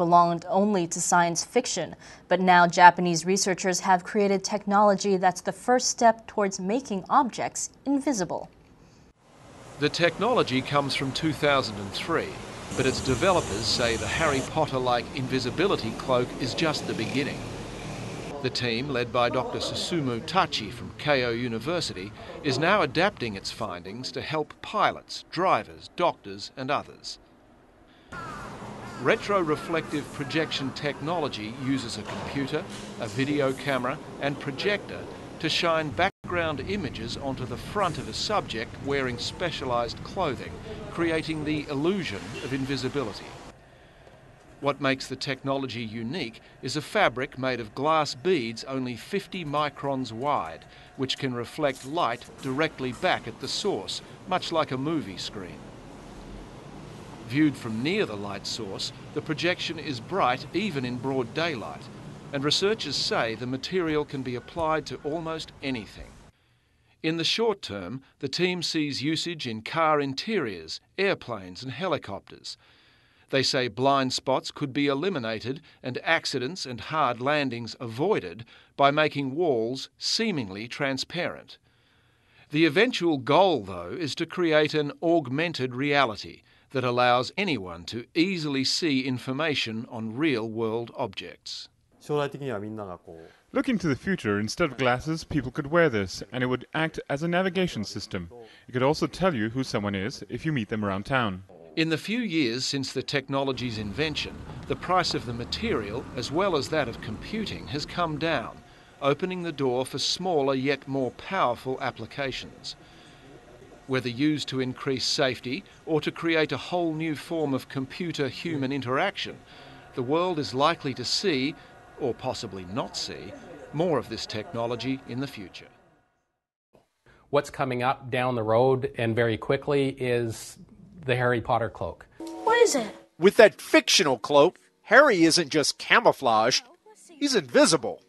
belonged only to science fiction, but now Japanese researchers have created technology that's the first step towards making objects invisible. The technology comes from 2003, but its developers say the Harry Potter like invisibility cloak is just the beginning. The team, led by Dr. Susumu Tachi from Keio University, is now adapting its findings to help pilots, drivers, doctors, and others. Retroreflective projection technology uses a computer, a video camera, and projector to shine background images onto the front of a subject wearing specialised clothing, creating the illusion of invisibility. What makes the technology unique is a fabric made of glass beads only 50 microns wide, which can reflect light directly back at the source, much like a movie screen. Viewed from near the light source, the projection is bright even in broad daylight, and researchers say the material can be applied to almost anything. In the short term, the team sees usage in car interiors, airplanes, and helicopters. They say blind spots could be eliminated and accidents and hard landings avoided by making walls seemingly transparent. The eventual goal, though, is to create an augmented reality that allows anyone to easily see information on real world objects. Looking to the future, instead of glasses, people could wear this, and it would act as a navigation system. It could also tell you who someone is if you meet them around town. In the few years since the technology's invention, the price of the material, as well as that of computing, has come down, opening the door for smaller yet more powerful applications whether used to increase safety or to create a whole new form of computer human interaction, the world is likely to see, or possibly not see, more of this technology in the future. What's coming up down the road and very quickly is the Harry Potter cloak. What is it? With that fictional cloak, Harry isn't just camouflaged, he's invisible.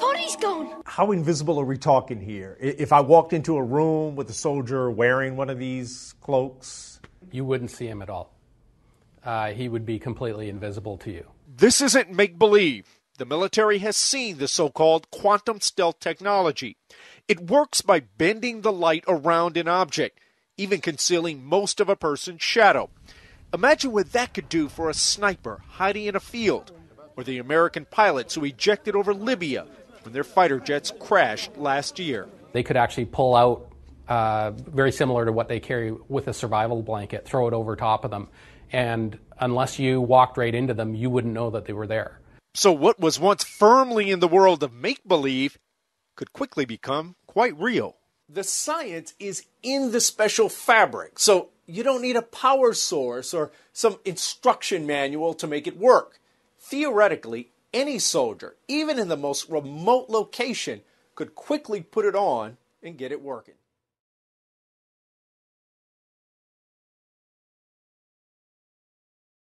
My body's gone. How invisible are we talking here? If I walked into a room with a soldier wearing one of these cloaks, you wouldn't see him at all. Uh, he would be completely invisible to you. This isn't make believe. The military has seen the so called quantum stealth technology. It works by bending the light around an object, even concealing most of a person's shadow. Imagine what that could do for a sniper hiding in a field, or the American pilots who ejected over Libya when their fighter jets crashed last year. They could actually pull out, uh, very similar to what they carry with a survival blanket, throw it over top of them. And unless you walked right into them, you wouldn't know that they were there. So, what was once firmly in the world of make believe could quickly become quite real. The science is in the special fabric, so you don't need a power source or some instruction manual to make it work. Theoretically, any soldier, even in the most remote location, could quickly put it on and get it working.